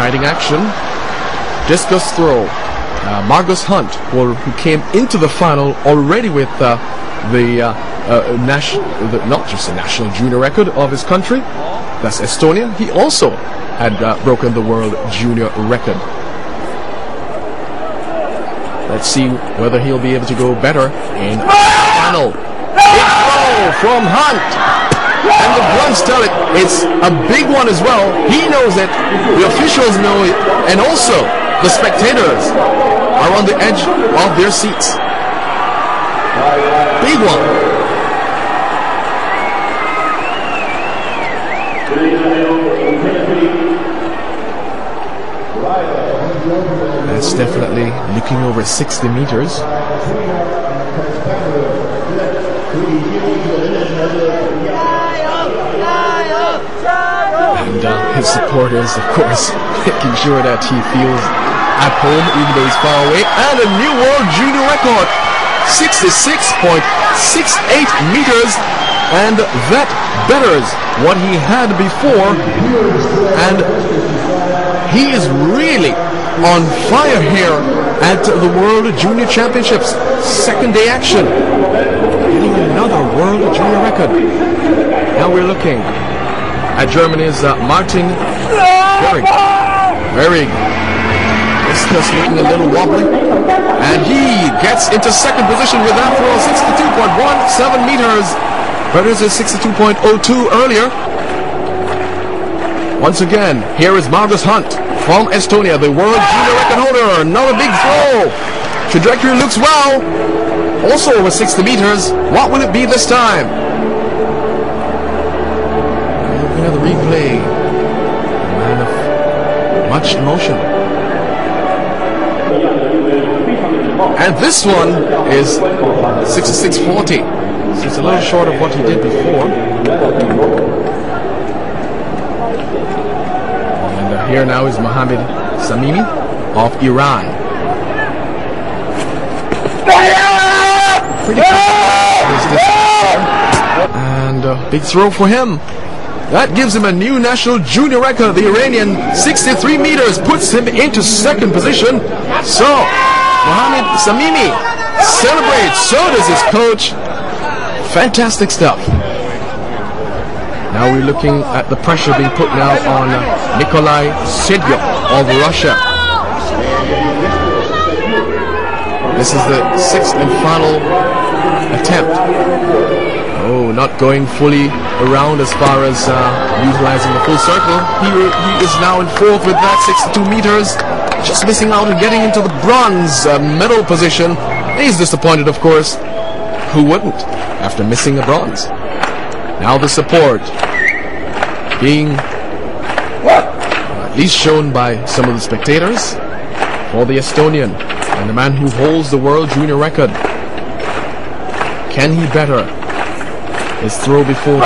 exciting action. Discus throw. Uh, Margus Hunt, who, who came into the final already with uh, the, uh, uh, national, not just the national junior record of his country, that's Estonia. He also had uh, broken the world junior record. Let's see whether he'll be able to go better in the final. Throw from Hunt. And the Bloods tell it, it's a big one as well. He knows it, the officials know it, and also the spectators are on the edge of their seats. Big one. That's definitely looking over 60 meters. And uh, his supporters, of course, making sure that he feels at home even though he's far away. And a new world junior record, 66.68 meters. And that betters what he had before. And he is really on fire here at the World Junior Championships. Second day action. Getting another World Junior record. Now we're looking at Germany's uh, Martin Wierig. Wierig is just looking a little wobbly. And he gets into second position with that throw, 62.17 meters. Betters is 62.02 earlier. Once again, here is Margus Hunt from Estonia, the world junior record holder. Another big throw. Trajectory looks well. Also over 60 meters. What will it be this time? Replay. A man of much emotion. And this one is 66.40. So it's a little short of what he did before. And uh, here now is Mohammed Samimi of Iran. Pretty and uh, big throw for him. That gives him a new national junior record. The Iranian 63 meters puts him into second position. So, Mohammed Samimi celebrates. So does his coach. Fantastic stuff. Now we're looking at the pressure being put now on Nikolai Sedyuk of Russia. This is the sixth and final attempt. Oh, not going fully around as far as uh, utilizing the full circle. He, he is now in fourth with that 62 meters. Just missing out and getting into the bronze uh, medal position. He's disappointed, of course. Who wouldn't after missing a bronze? Now the support being at least shown by some of the spectators for the Estonian and the man who holds the world junior record. Can he better his throw before? Big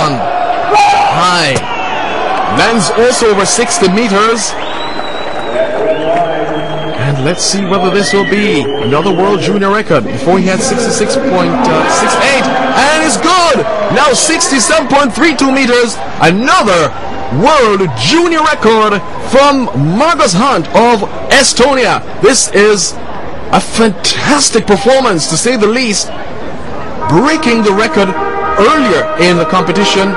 one. High. Lands also over 60 meters. And let's see whether this will be another world junior record. Before he had 66.68. Uh, and it's good! Now 67.32 meters. Another world junior record from Margus Hunt of Estonia. This is a fantastic performance to say the least. Breaking the record earlier in the competition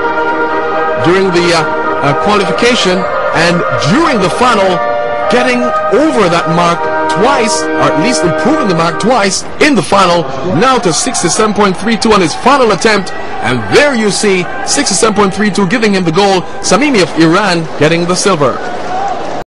during the uh, uh, qualification and during the final getting over that mark twice, or at least improving the mark twice in the final, now to 67.32 on his final attempt. And there you see 67.32 giving him the gold, Samimi of Iran getting the silver.